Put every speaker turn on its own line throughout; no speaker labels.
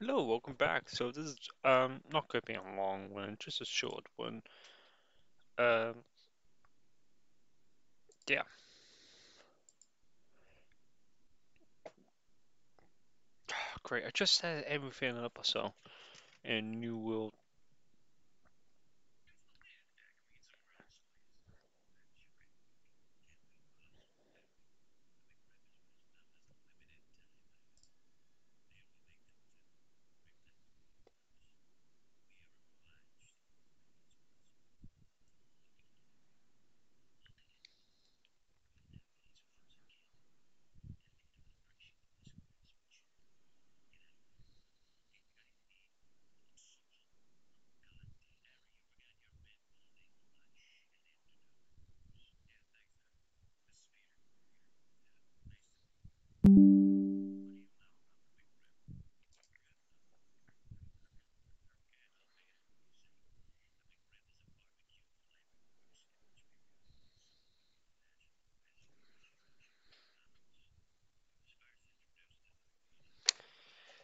Hello, welcome back. So this is um not going to be a long one, just a short one. Um, yeah. Great. I just set everything up so in New World.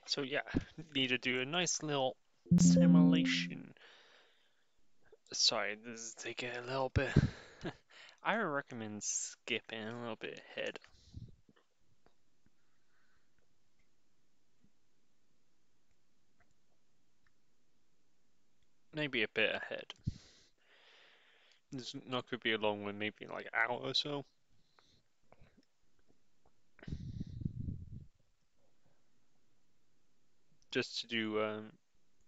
So yeah, need to do a nice little simulation. Sorry, this is taking a little bit. I recommend skipping a little bit ahead. Maybe a bit ahead. This is not to be a long one, maybe like an hour or so. Just to do um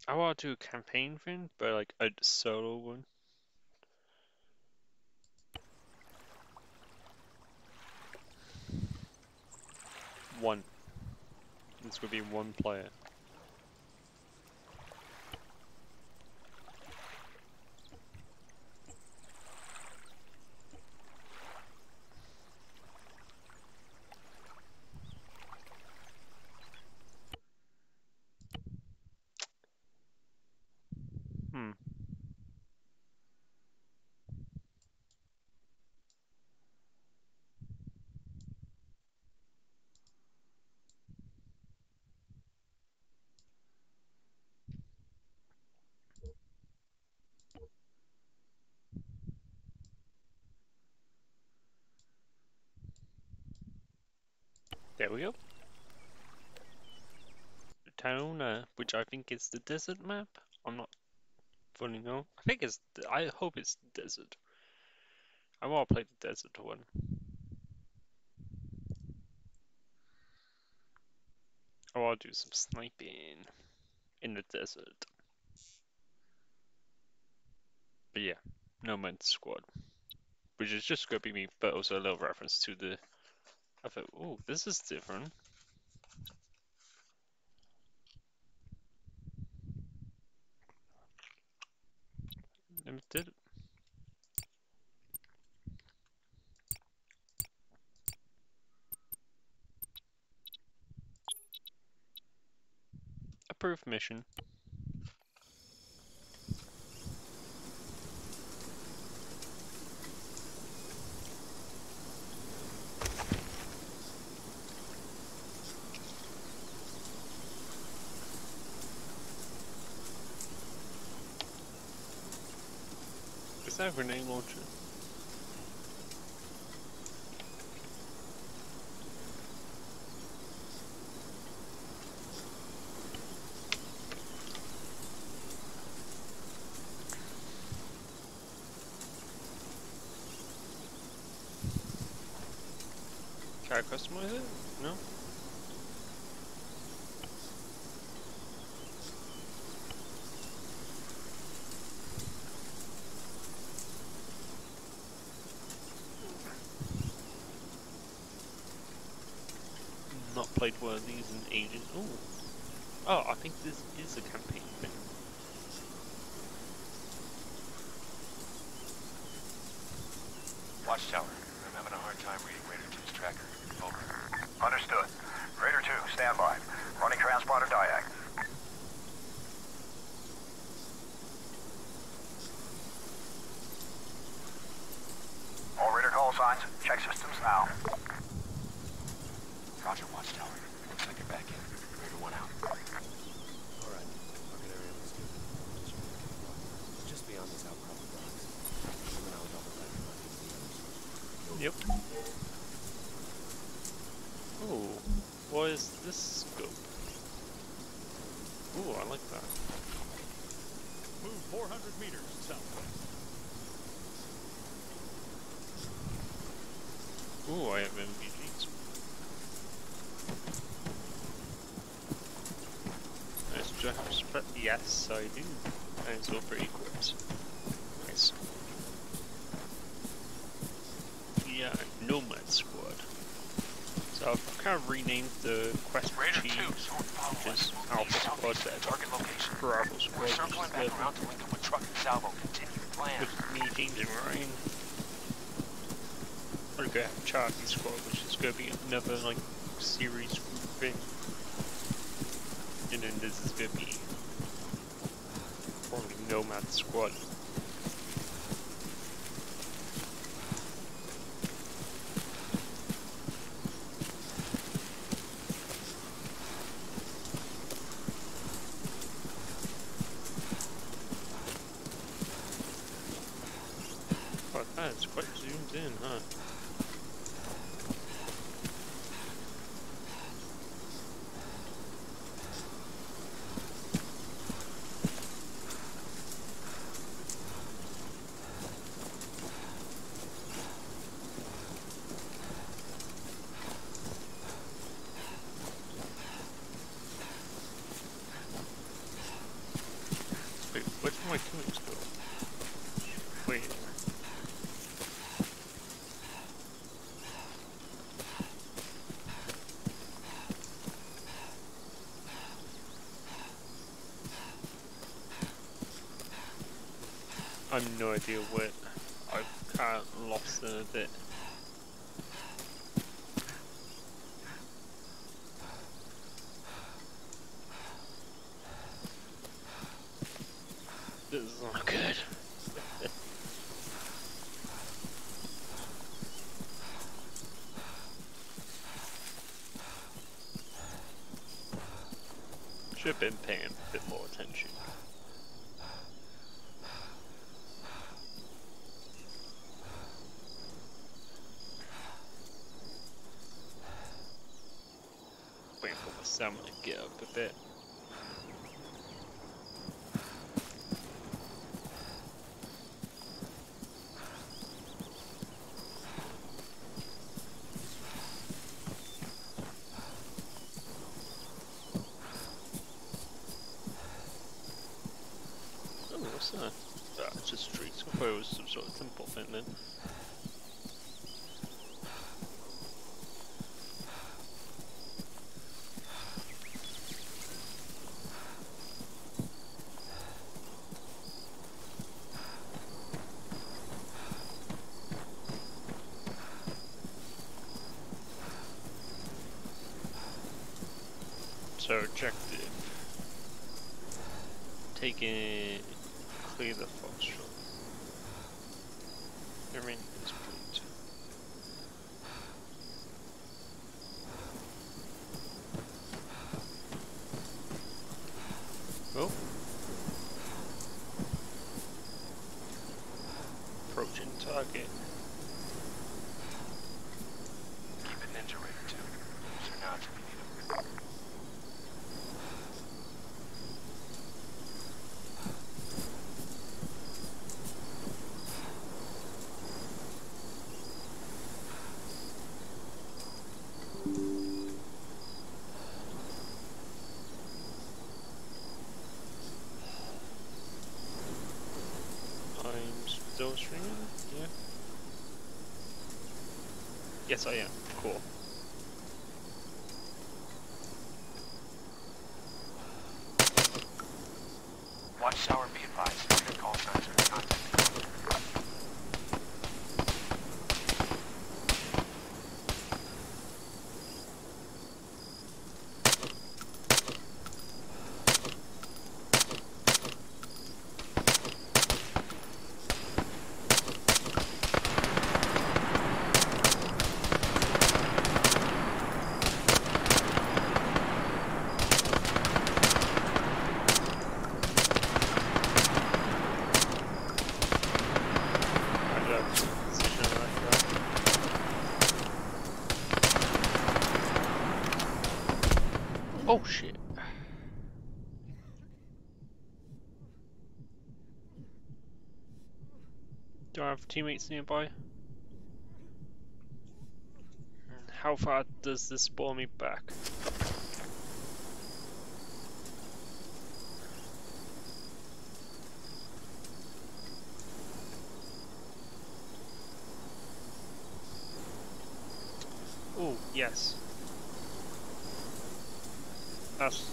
I want to do a campaign thing, but like a solo one. One. This would be one player. Hmm. The town, uh, which I think is the desert map. I'm not fully know. I think it's. I hope it's desert. I want to play the desert one. I want to do some sniping in the desert. But yeah, Nomad Squad, which is just gonna be me, but also a little reference to the. I thought, oh, this is different. Did it. Approved mission. Is that a grenade launcher? Can I customize it? No? Not played one of these in ages. Oh. Oh, I think this is a campaign thing.
Watchtower, I'm having a hard time reading Raider 2's tracker. Over. Understood. Raider 2, stand by. Running transponder diag. All Raider call signs, check systems now.
Roger, Watchtower. Looks like you're back in. Raider 1 out.
What is this scope? Ooh, I like that.
Move 400 meters southwest.
Ooh, I have NVGs. Nice jumps, but yes, I do. And it's all pretty equipped. Nice. Yeah, Nomad Squad. So I've kind of renamed the quest
Raider 2, zone follow
which is. Alpha Squad, that
Target location.
Bravo
We're
Squad, which
circling
is
back around to link up with truck and salvo. Continue the plan.
with me, James and Ryan. We're gonna have Charlie Squad, which is gonna be another like series group thing. And then this is gonna be Nomad Squad. But that's quite zoomed in, huh? Wait, where did my tunes go? Wait. I have no idea where I've kind of lost it a bit. This is not good. Should have been paying a bit more attention. My salmon to get up a bit. Oh, what's that? Ah, it's just streets. I thought it was some sort of temple thing then. So objective. Taking clear the foxtrot. Remain is complete. Oh. Approaching target.
Keep it Ninja Raider 2. Use your nods if you need them.
I'm still streaming? Yeah. I am. Cool. Do I have teammates nearby? How far does this bore me back? Oh, yes. That's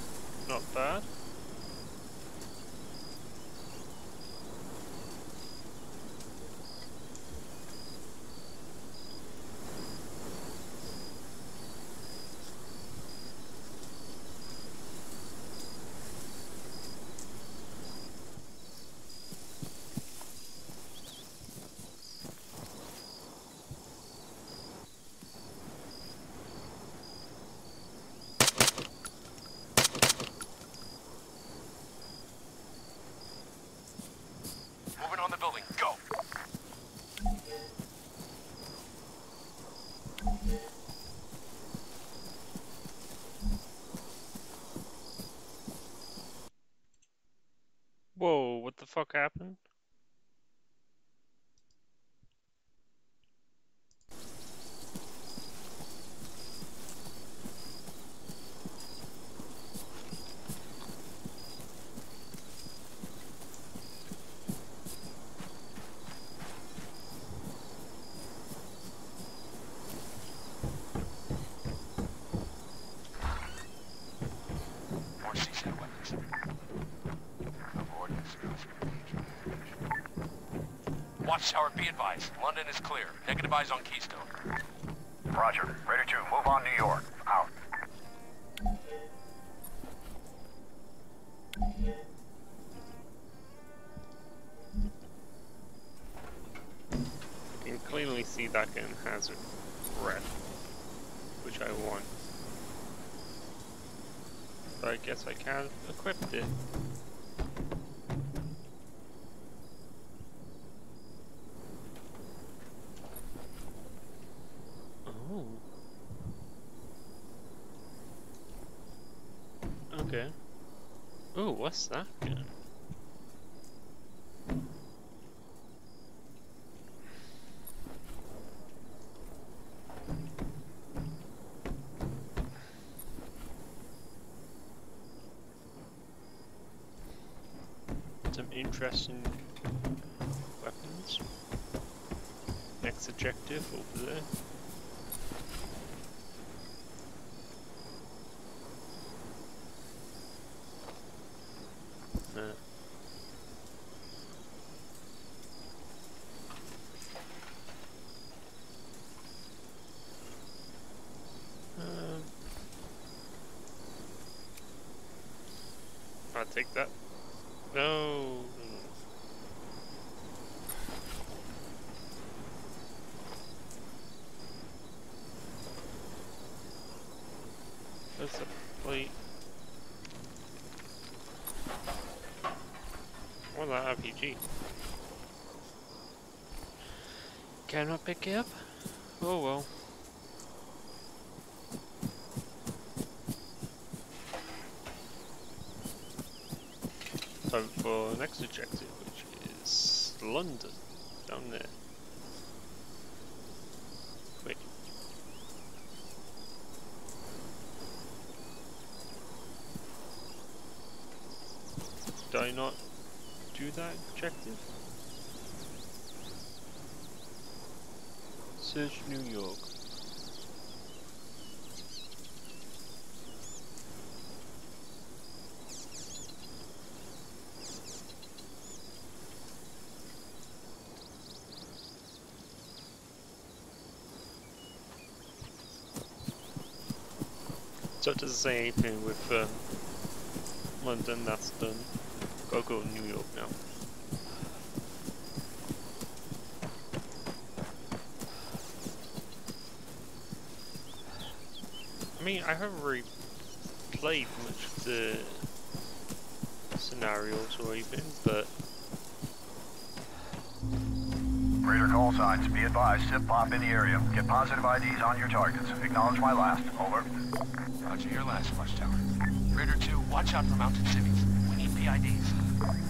not bad.
Moving on the building. Go.
Whoa, what the fuck happened?
More CSAT weapons. Ordnance Watchtower, be advised. London is clear. Negative eyes on Keystone. Roger. Ready to move on New York. Out.
You can clearly see that gun has a red, which I want. But I guess I can't equip it. Oh. Okay. Oh, what's that? Some interesting weapons. Next objective over there. Uh, um, I'll take that. No. That's a plate. Or that RPG. Cannot pick it up? Oh well. Time for next objective, which is London, down there. Wait. Did I not do that objective? Search New York. So it doesn't say anything with um, London, that's done. Go to New York now. I mean, I haven't really played much of the scenarios or even, but
Raider call signs. Be advised, SIP pop in the area. Get positive IDs on your targets. Acknowledge my last. Over.
Roger your last, Watchtower. Raider 2, watch out for mounted civvies. We need PIDs.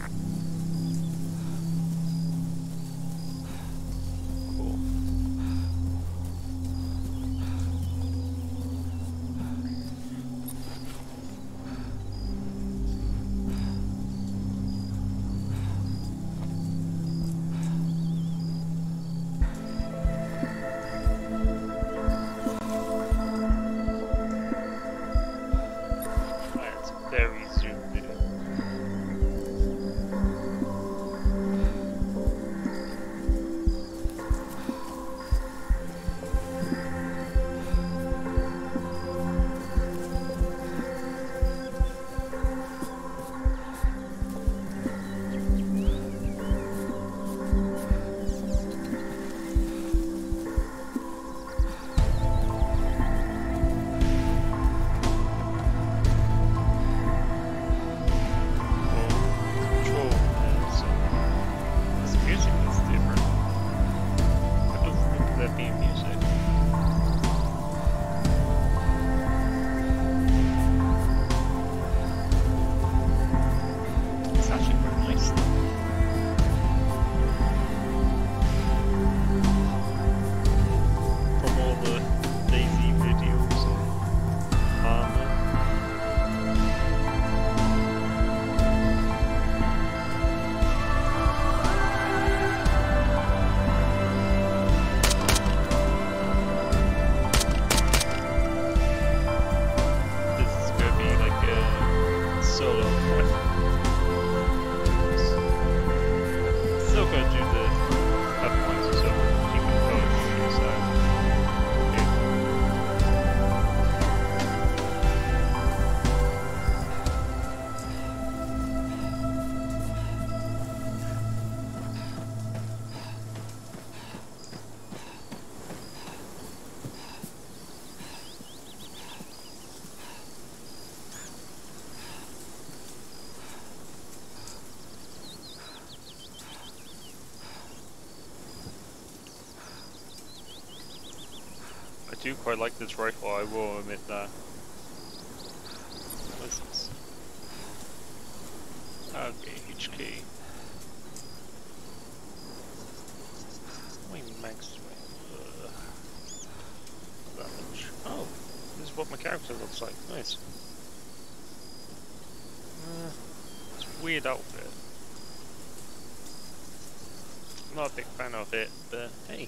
Do quite like this rifle, I will admit that. Okay, HK. My max uh, damage. Oh, this is what my character looks like. Nice. Uh, it's weird outfit. Not a big fan of it, but hey.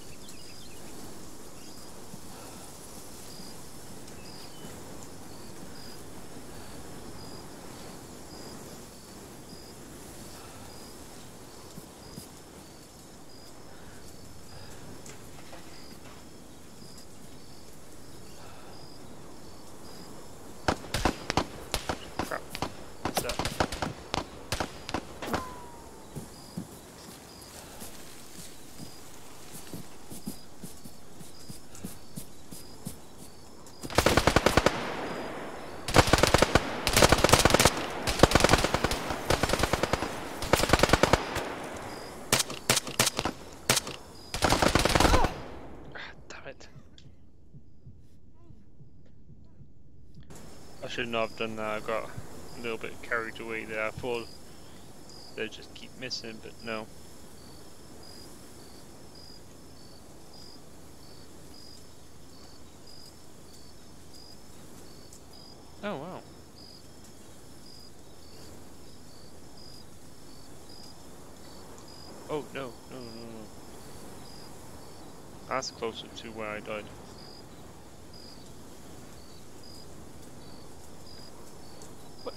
Crap. What's that? Ah, Damn it. I should not have done that. I got a little bit carried away there. I thought they'd just keep missing, but no. Oh wow. Oh no, no, no, no. That's closer to where I died.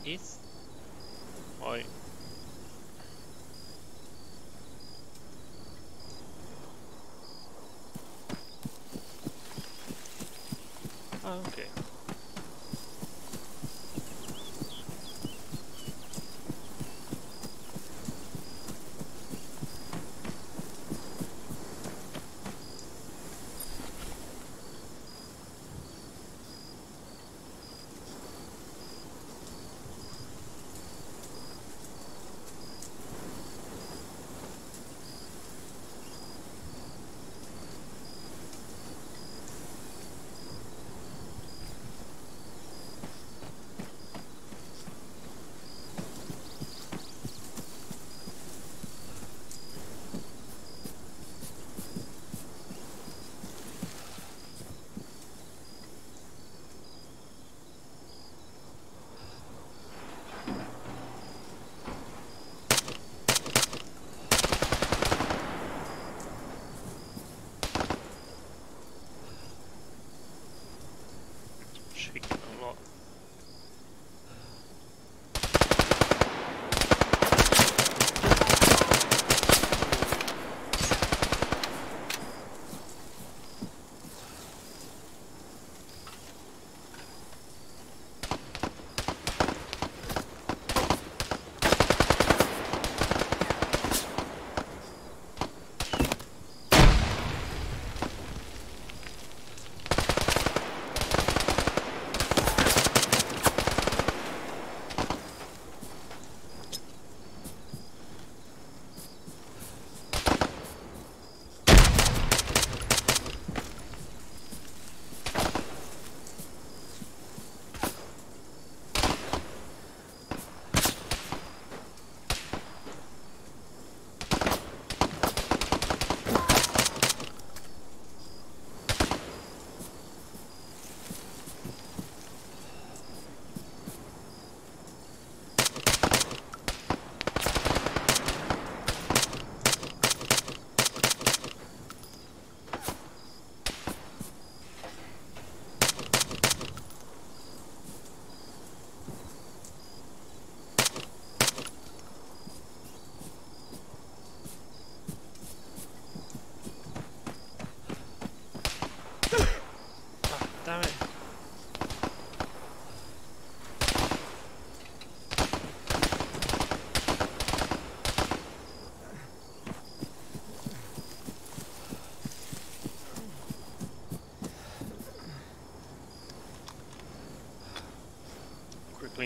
Is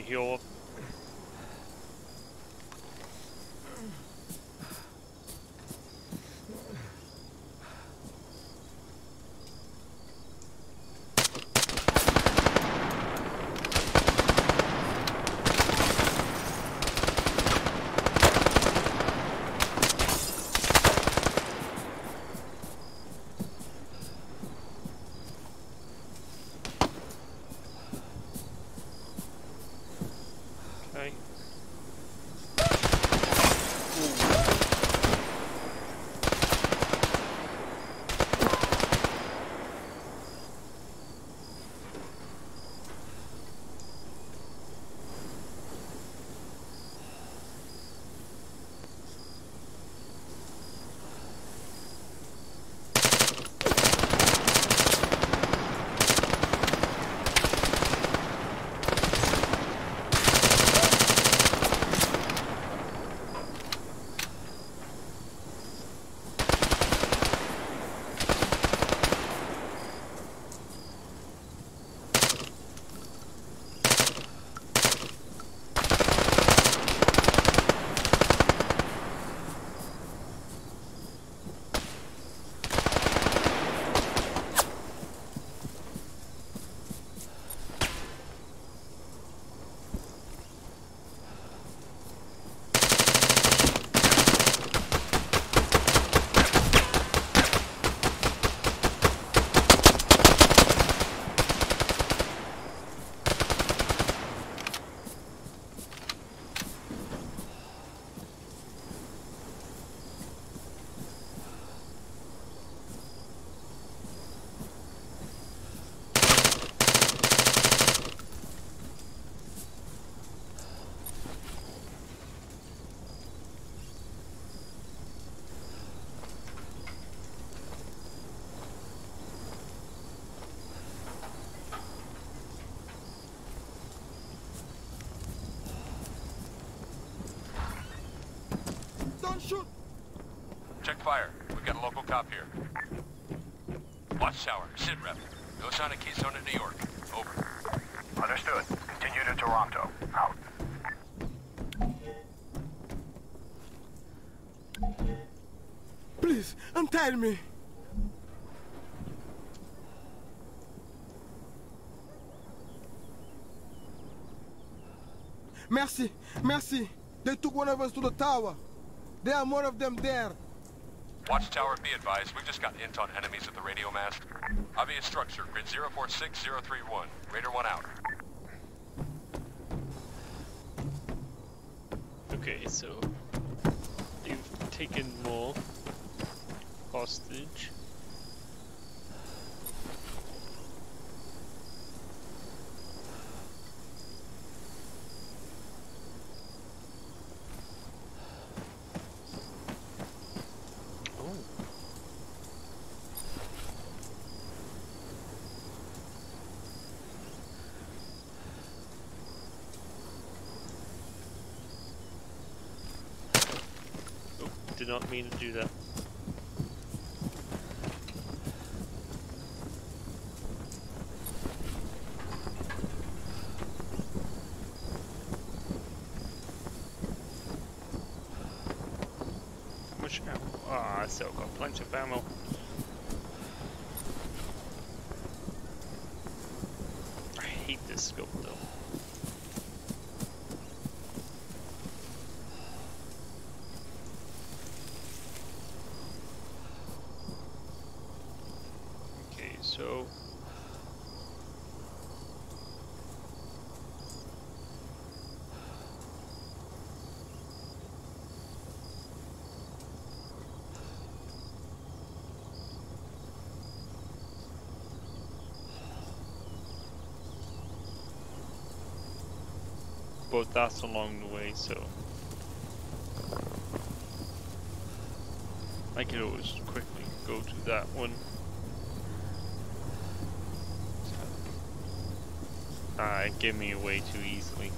heal
Check fire. We've got a local cop here. Watch tower. Sit rep. No sign of Keystone in New York. Over.
Understood. Continue to Toronto. Out.
Please, untie me. Merci, merci. They took one of us to the tower. There are more of them there.
Watch tower, be advised. We've just got int on enemies at the radio mast. Obvious structure. Grid 046031. Raider 1 out.
Okay, so You've taken more hostage. Oh. Oh, did not mean to do that. How much ammo? Ah, I still got plenty of ammo. I hate this scope though. Okay, so but that's along the way, so I could always quickly go to that one. Ah, it gave me away too easily.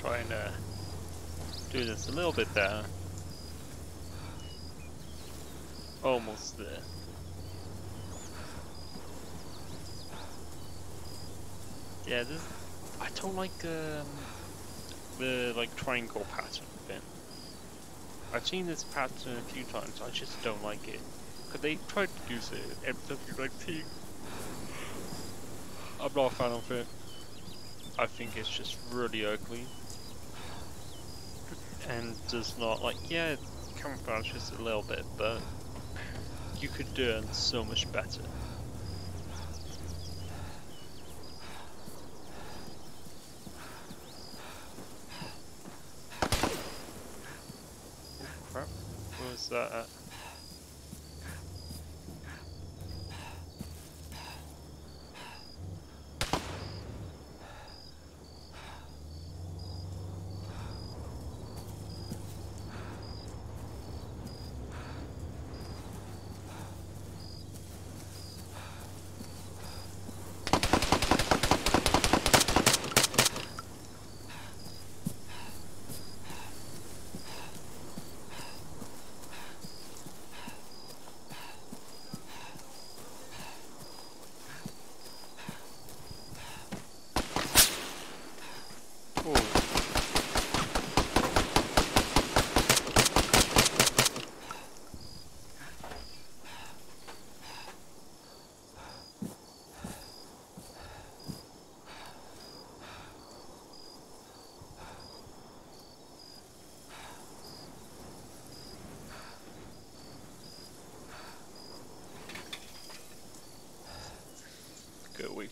trying to this a little bit better. Almost there. Yeah, this, I don't like um, the like triangle pattern bit. I've seen this pattern a few times. I just don't like it. Cause they tried to use it MW19. I'm not a fan of it. I think it's just really ugly. And does not like yeah, it camouflages a little bit, but you could do it so much better. Oh crap, where was that at? Oh.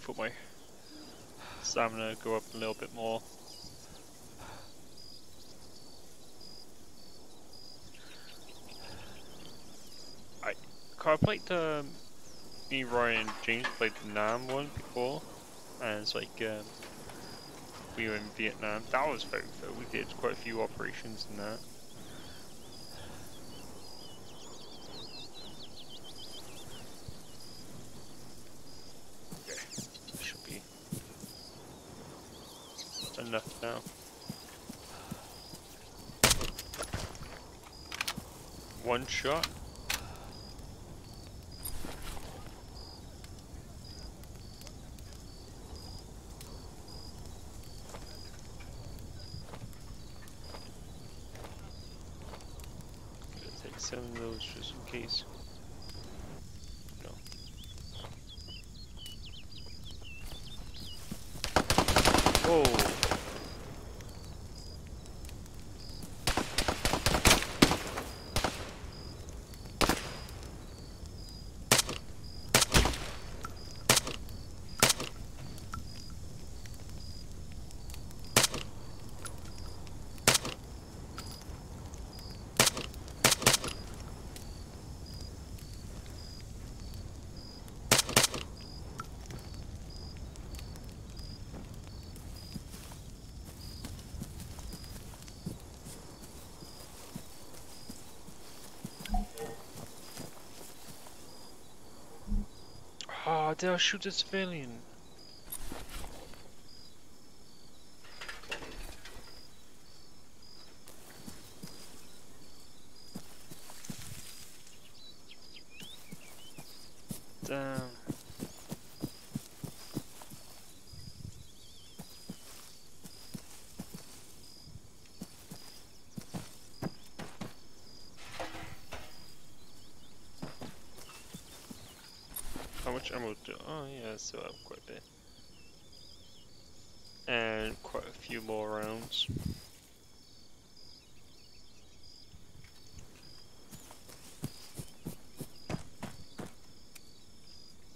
For my stamina go up a little bit more. I, I played um, me, Ryan, and James played the Nam one before, and it's like um, we were in Vietnam. That was very fun. We did quite a few operations in that. Okay, should be enough now. One shot. Gonna take seven of those just in case. No. Whoa. Oh, I shoot a civilian? Damn. How much ammo do? Oh yeah, I still have quite a bit. And quite a few more rounds.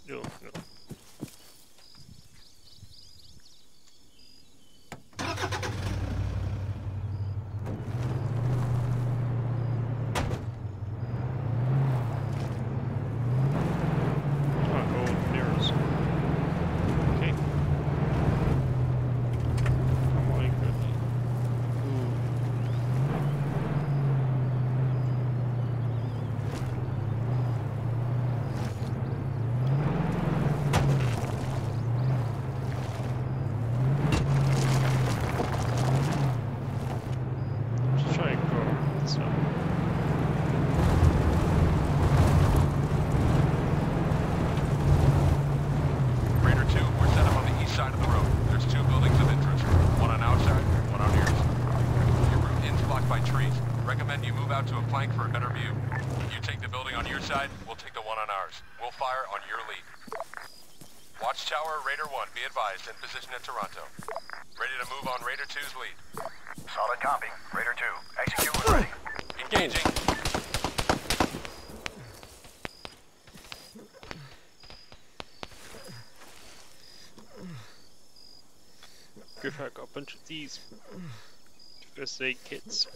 No, no. Ah, gold mirrors. Okay. Oh my goodness.
towers. We'll fire on your lead. Watchtower, Raider 1, advised, in position at Toronto. Ready to move on Raider 2's lead.
Solid copy. Raider 2. Execute ready.
Engaging.
Griff, I got a bunch of these first aid kits.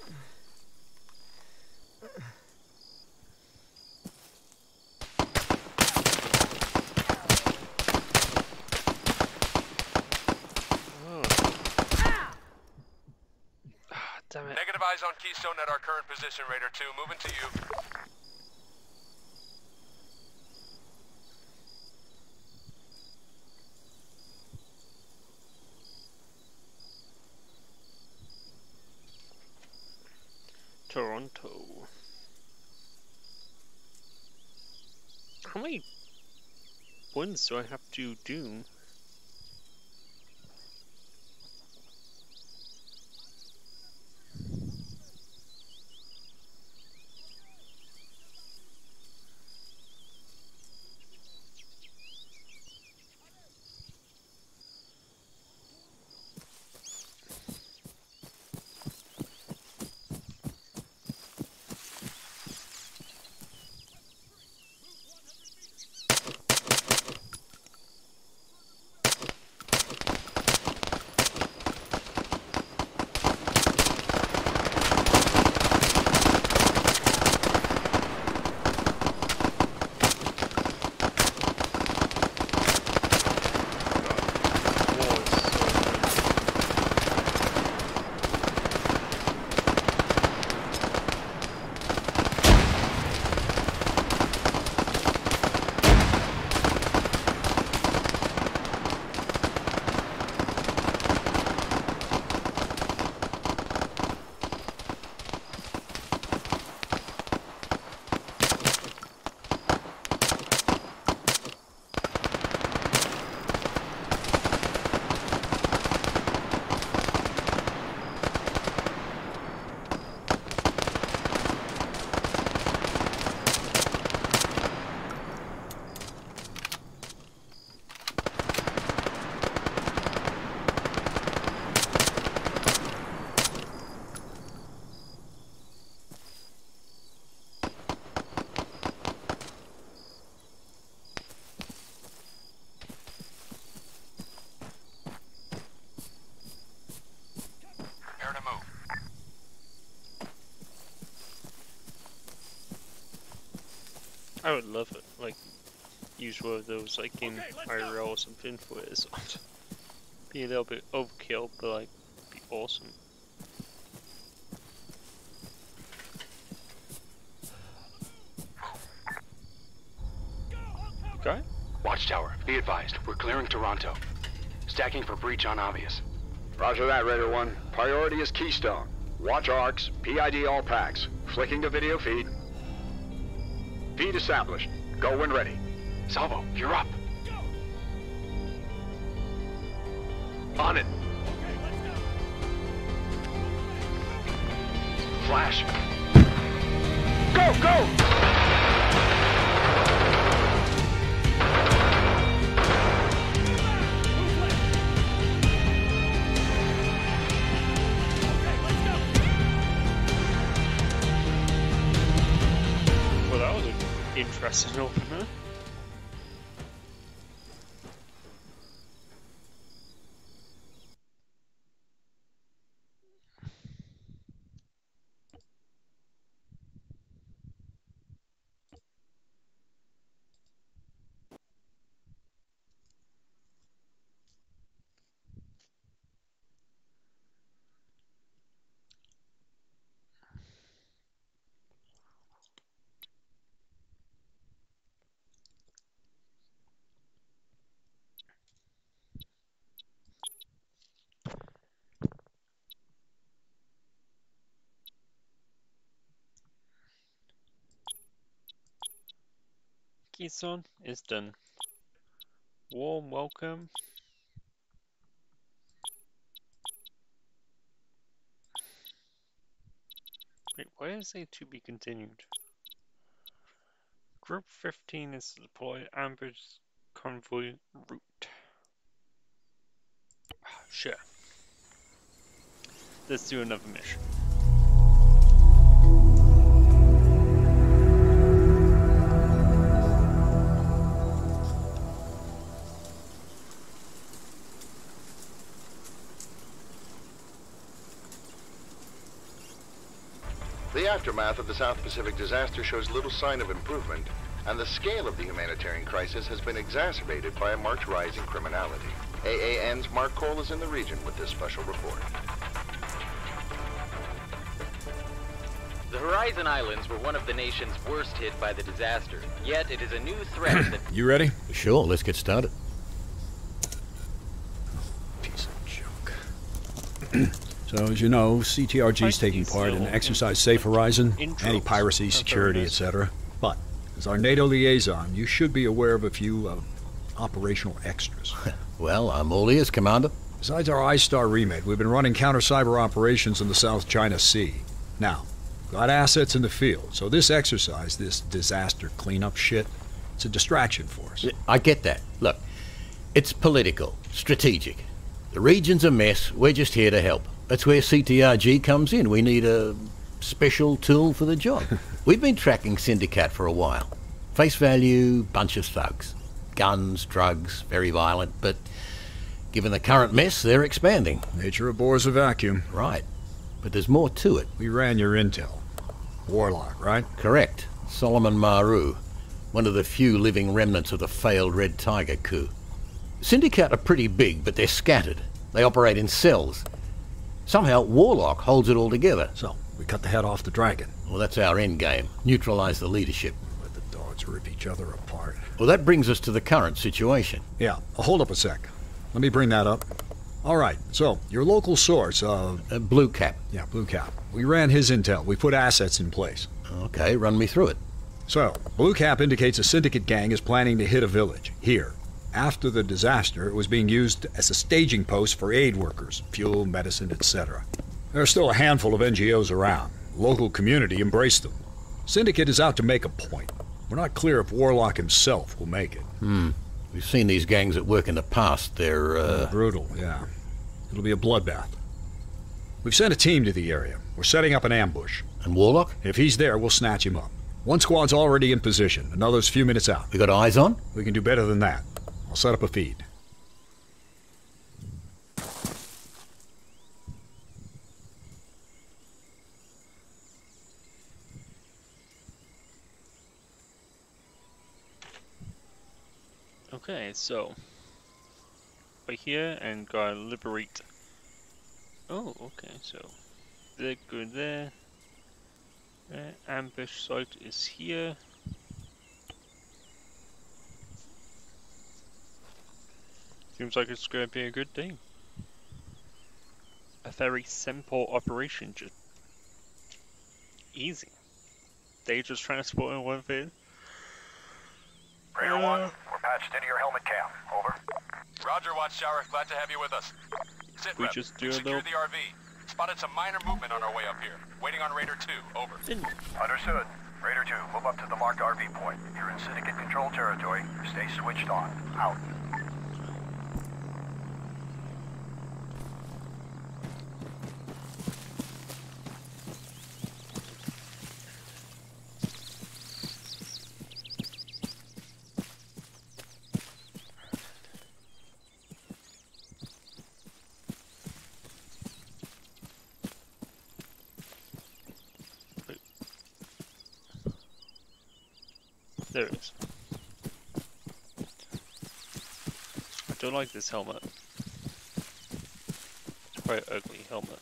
Oh. Ah, damn it.
Negative eyes on Keystone at our current position, Raider 2. Moving to you.
Toronto. How many ones do I have to do? I would love it, like, use one of those, like, in IRL or something for it. Be a little bit overkill, but, like, be awesome. Okay?
Watchtower, be advised, we're clearing Toronto. Stacking for breach on obvious.
Roger that, Raider 1. Priority is Keystone. Watch arcs, PID all packs. Flicking to video feed. Feed established. Go when ready.
Salvo, you're up.
On it.
Flash.
Go, go!
An interesting opener. Keystone is done. Warm welcome. Wait, why does it say to be continued? Group 15 is to deploy ambush convoy route. Ah, Sure. Let's do another mission.
Aftermath of the South Pacific disaster shows little sign of improvement, and the scale of the humanitarian crisis has been exacerbated by a marked rise in criminality. AAN's Mark Cole is in the region with this special report.
The Horizon Islands were one of the nation's worst hit by the disaster. Yet it is a new threat that
You ready?
Sure, let's get started.
Piece of junk. so, as you know, CTRG is taking part in Exercise Safe Horizon, anti-piracy, security, etc. But, as our NATO liaison, you should be aware of a few uh, operational extras.
Well, I'm all ears, Commander.
Besides our ISTAR remit, we've been running counter-cyber operations in the South China Sea. Now, got assets in the field, so this exercise, this disaster cleanup shit, it's a distraction for us.
I get that. Look, it's political, strategic. The region's a mess. We're just here to help. That's where CTRG comes in. We need a special tool for the job. We've been tracking Syndicate for a while. Face value, bunch of thugs. Guns, drugs, very violent, but given the current mess, they're expanding.
Nature abhors a vacuum.
Right. But there's more to it.
We ran your intel. Warlock, right?
Correct. Solomon Maru, one of the few living remnants of the failed Red Tiger coup. Syndicate are pretty big, but they're scattered. They operate in cells. Somehow, Warlock holds it all together.
So, we cut the head off the dragon.
Well, that's our end game. Neutralize the leadership.
Let the dogs rip each other apart.
Well, that brings us to the current situation.
Yeah, uh, hold up a sec. Let me bring that up. All right, so, your local source, uh...
uh Blue Cap.
Yeah, Blue Cap. We ran his intel. We put assets in place.
Okay, run me through it.
So, Blue Cap indicates a syndicate gang is planning to hit a village, here. After the disaster, it was being used as a staging post for aid workers, fuel, medicine, etc. There are still a handful of NGOs around. Local community embraced them. Syndicate is out to make a point. We're not clear if Warlock himself will make it.
Hmm. We've seen these gangs at work in the past. They're, uh...
Brutal, yeah. It'll be a bloodbath. We've sent a team to the area. We're setting up an ambush.
And Warlock?
If he's there, we'll snatch him up. One squad's already in position. Another's a few minutes out.
We got eyes on?
We can do better than that. I'll set up a feed.
Okay, so right here and gotta liberate. Oh, okay, so they're good there. Uh, ambush site is here. Seems like it's going to be a good day. A very simple operation, just easy. They just transporting one thing.
Raider 1, uh, we're patched into your helmet cam. Over.
Roger, Watchtower. Glad to have you with us. Sit
We
rep.
just do a
Secure
little-
the RV. Spotted some minor movement on our way up here. Waiting on Raider 2. Over.
Understood. Raider 2, move up to the marked RV point. You're in Syndicate control territory. Stay switched on. Out.
There it is. I don't like this helmet. It's quite an ugly helmet.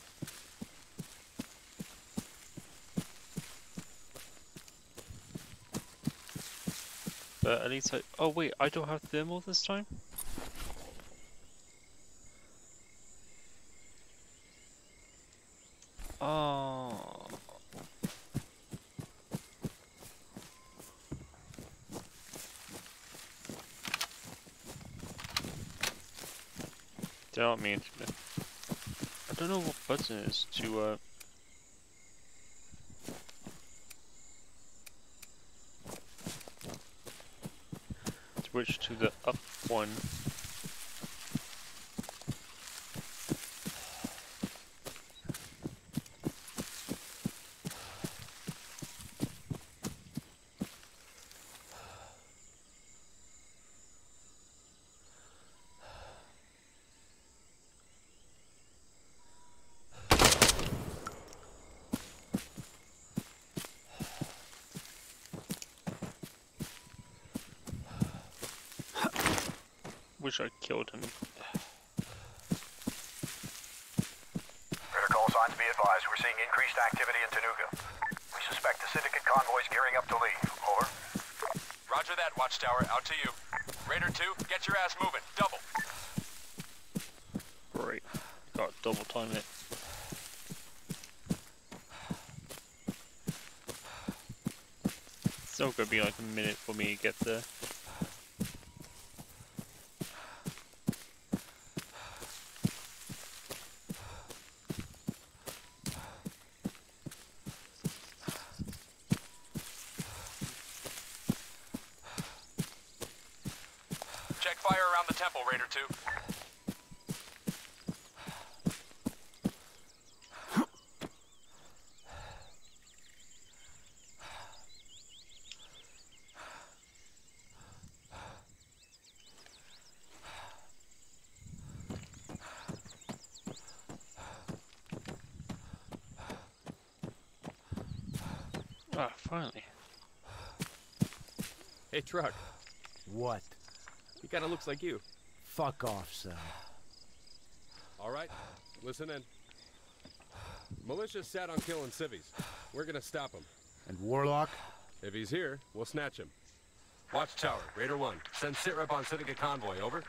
But at least I- oh wait, I don't have thermal this time? is to uh, switch to the up one. Killed him.
Critter call signs be advised. We're seeing increased activity in Tanuga. We suspect the Syndicate convoy's gearing up to leave. Over.
Roger that, Watchtower. Out to you. Raider 2, get your ass moving. Double.
Great. Got double time it. Still gonna be like a minute for me to get there.
Check fire around the temple, Raider 2.
Ah, finally.
Hey, truck.
What?
He kind of looks like you.
Fuck off, son.
All right, listen in. Militia's set on killing civvies. We're gonna stop him.
And Warlock?
If he's here, we'll snatch him. Watchtower, Raider 1. Send sitrep on Syndicate convoy, over.
Raider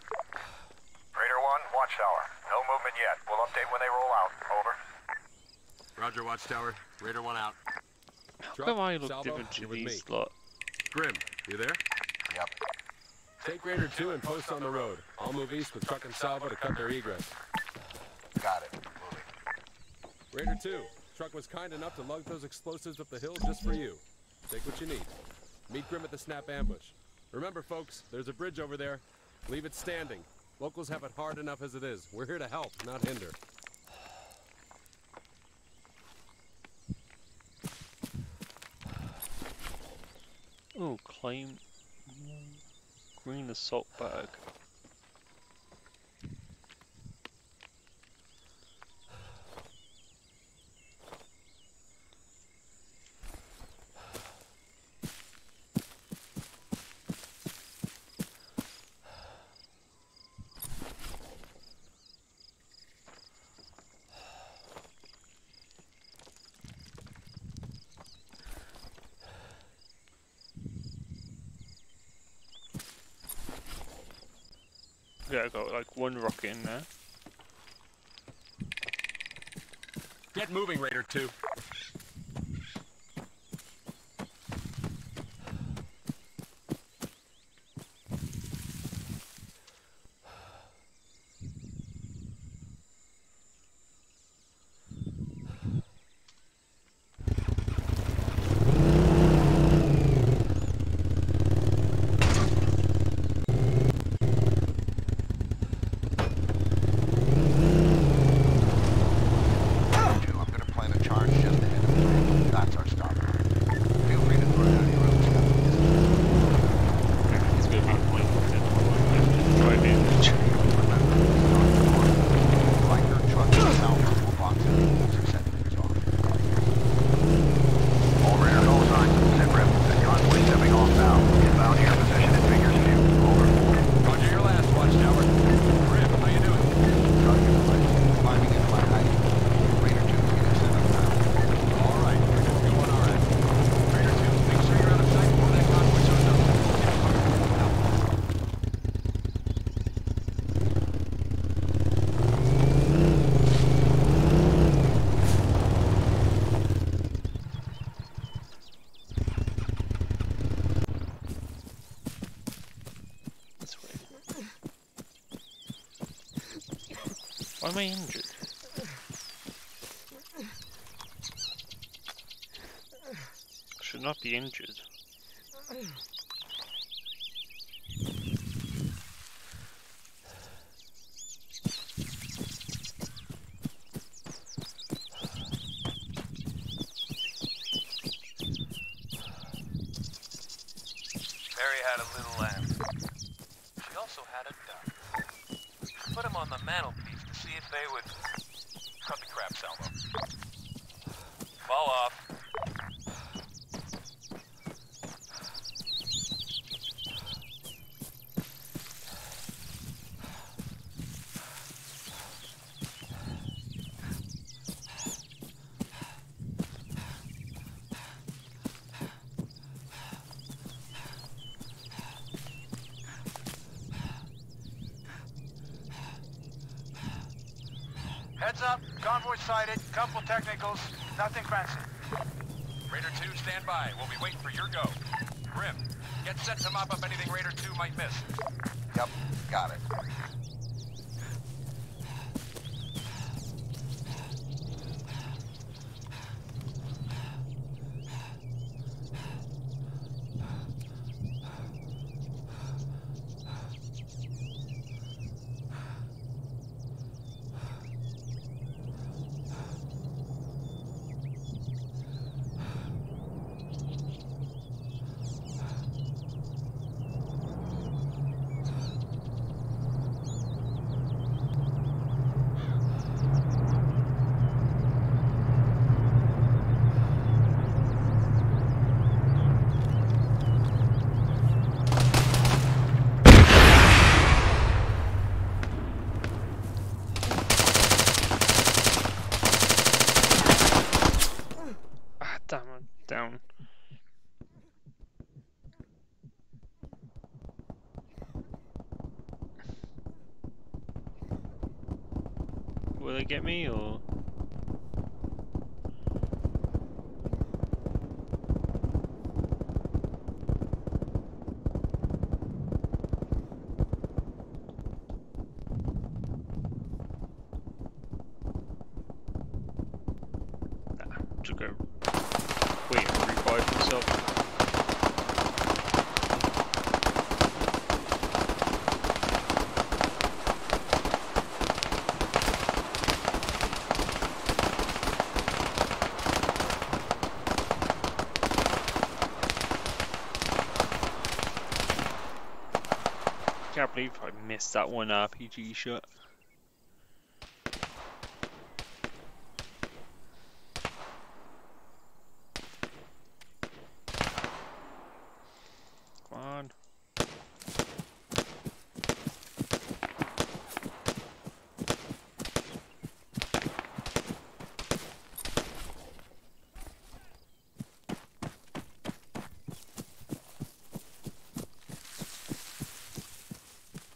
1, Watchtower. No movement yet. We'll update when they roll out. Over.
Roger, Watchtower. Raider 1 out.
How come I look
Salvo,
different to
me.
these lot?
Grim, you there?
Yep.
Take Raider 2 and post on the road. I'll move east with truck and salvo to cut their egress.
Got it. Moving.
Raider 2, truck was kind enough to lug those explosives up the hill just for you. Take what you need. Meet Grim at the snap ambush. Remember, folks, there's a bridge over there. Leave it standing. Locals have it hard enough as it is. We're here to help, not hinder.
Oh, claim green assault bag. Yeah, I got like one rocket in there.
Get moving, Raider 2.
Two, I'm gonna plant a charge just ahead of the That's our stop. Feel free to throw down your own stuff.
It's gonna be point to drive in.
Biker, truck, and salvo will box it. Set things off.
All Raider call signs. Sit rep. The convoy stepping off now. Inbound air position at Figures View. Over.
Roger your last, Watchtower. Grim, how you doing?
Truck in place. Climbing into my height. Raider 2 is gonna set up now.
All right, we're going all right. Raider 2, make sure you're out of sight before that convoy shows up.
This way. Why am I injured? Should not be injured.
put them on the mantelpiece to see if they would cut the crap, Salvo. Fall off.
Heads up, convoy sighted, couple technicals, nothing fancy.
Raider 2, stand by. We'll be waiting for your go. Grim, get set to mop up anything Raider 2 might miss.
Yep, got it.
Ah, damn it, down. Will they get me or? Nah, to go. Wait, revive himself. Can't missed that one RPG shot. Come on.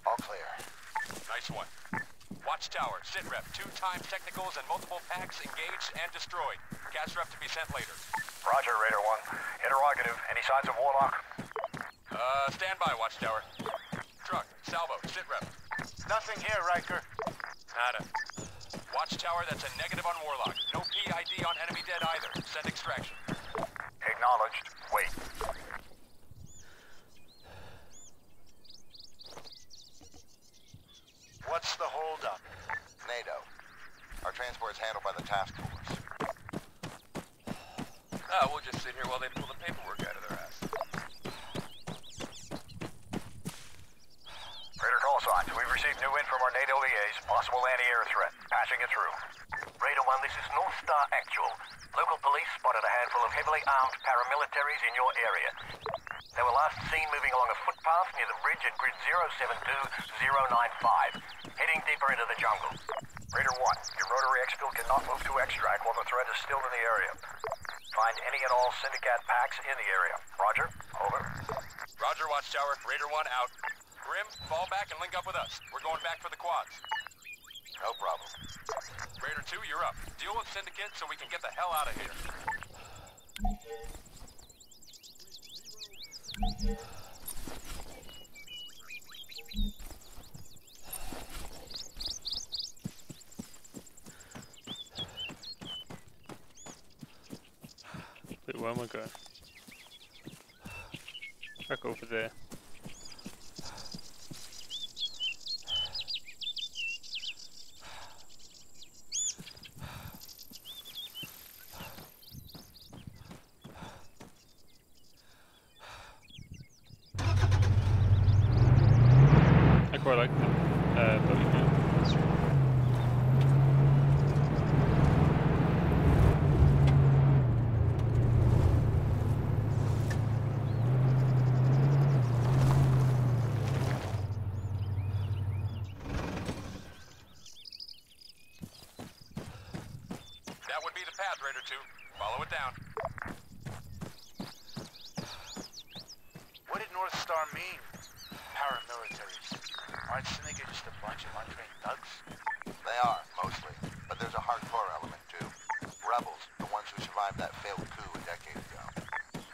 All clear.
Nice one. Watchtower, sitrep, two times technicals and multiple packs engaged and destroyed. Gas rep to be sent later.
Roger, Raider 1. Interrogative. Any signs of Warlock?
Uh, stand by, Watchtower. Truck, salvo, sitrep.
Nothing here, Riker.
Nada. Watchtower, that's a negative on Warlock. No PID on enemy dead either. Send extraction.
Acknowledged. Wait.
What's the holdup? NATO. is handled by the task force.
Ah, we'll just sit here while they pull the paperwork out of their ass.
Raider call signs. We've received new in from our NATO EAs. Possible anti-air threat. Patching it through.
Raider 1, this is North Star Actual. Local police spotted a handful of heavily armed paramilitaries in your area. They were last seen moving along a footpath near the bridge at grid 072095, heading deeper into the jungle.
Raider 1, your rotary exfil cannot move to extract while the threat is still in the area. Find any and all Syndicate packs in the area. Roger. Over.
Roger, Watchtower. Raider 1 out. Grim, fall back and link up with us. We're going back for the quads.
No problem.
Raider 2, you're up. Deal with Syndicate so we can get the hell out of here.
Am I going? Back over there. I quite like that. Uh, boat, yeah. guys.
That would be the path, Raider 2. Follow it down.
What did North Star mean? Paramilitaries. Aren't Syndicate just a bunch of untrained thugs?
They are, mostly. But there's a hardcore element, too. Rebels, the ones who survived that failed coup a decade ago.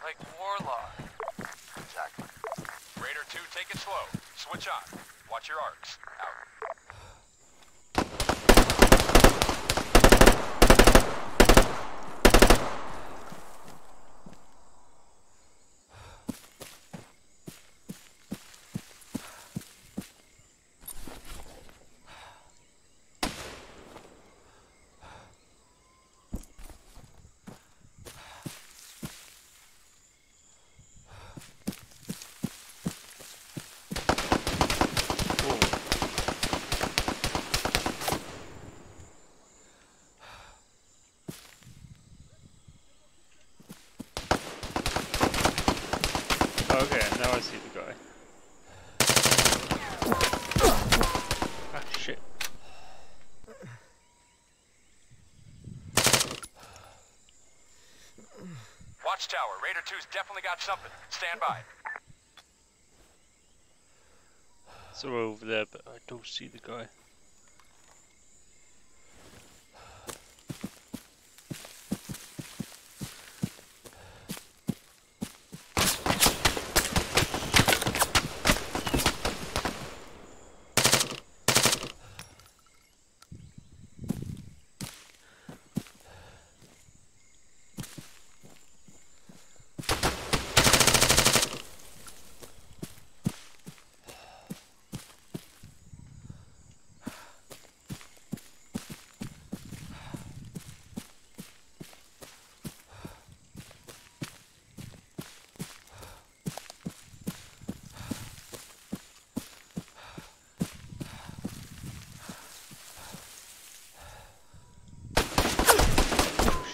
Like Warlock.
Exactly.
Raider 2, take it slow. Switch on. Watch your arcs. Out.
Okay, now I see the guy. Ah, shit.
Watchtower, Raider 2's definitely got something. Stand by.
So over there, but I don't see the guy.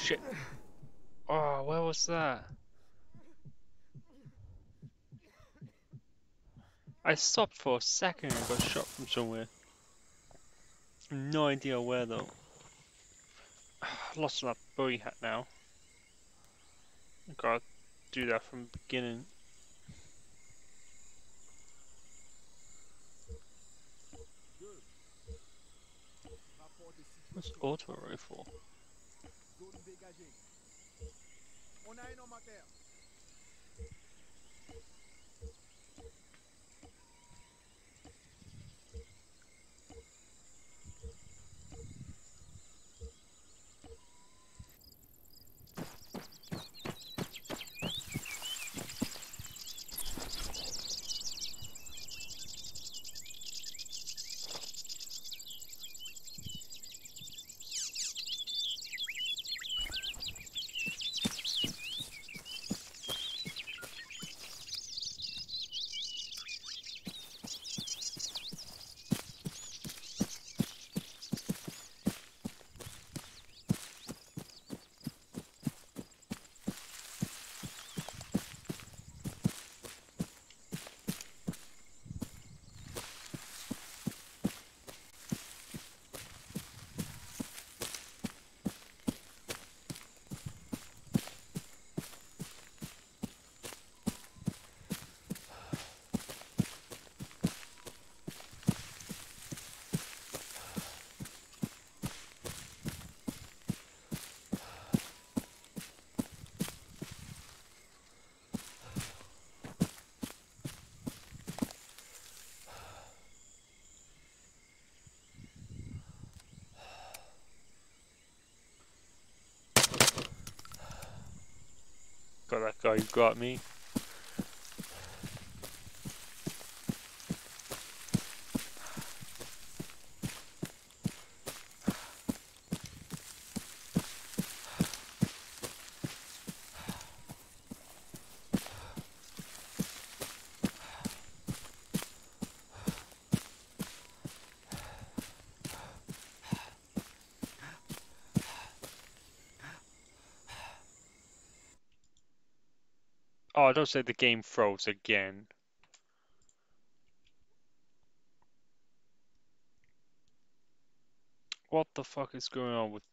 Shit. Was that? I stopped for a second and got shot from somewhere. No idea where though. Lost that bowie hat now. Gotta do that from the beginning. What's auto rifle?
On a un homme à
Got that guy who got me. Oh, don't say the game froze again. What the fuck is going on with...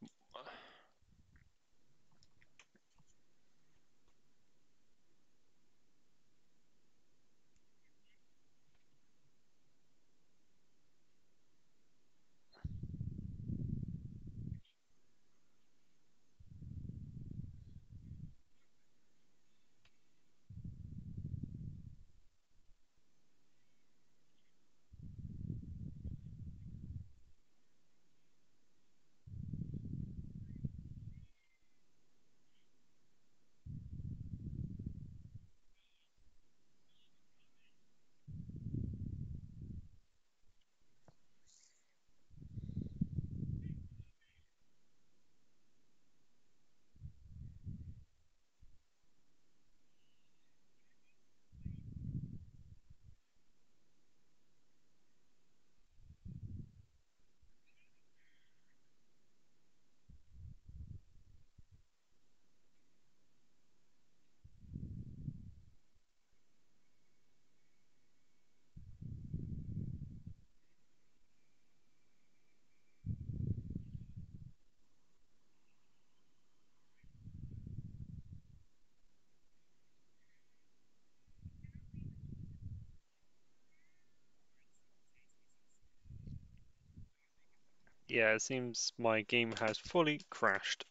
Yeah, it seems my game has fully crashed.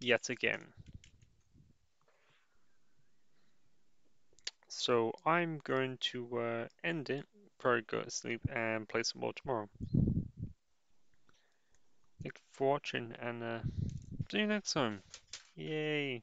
Yet again. So I'm going to uh, end it, probably go to sleep and play some more tomorrow. Thank you for watching and uh, see you next time. Yay!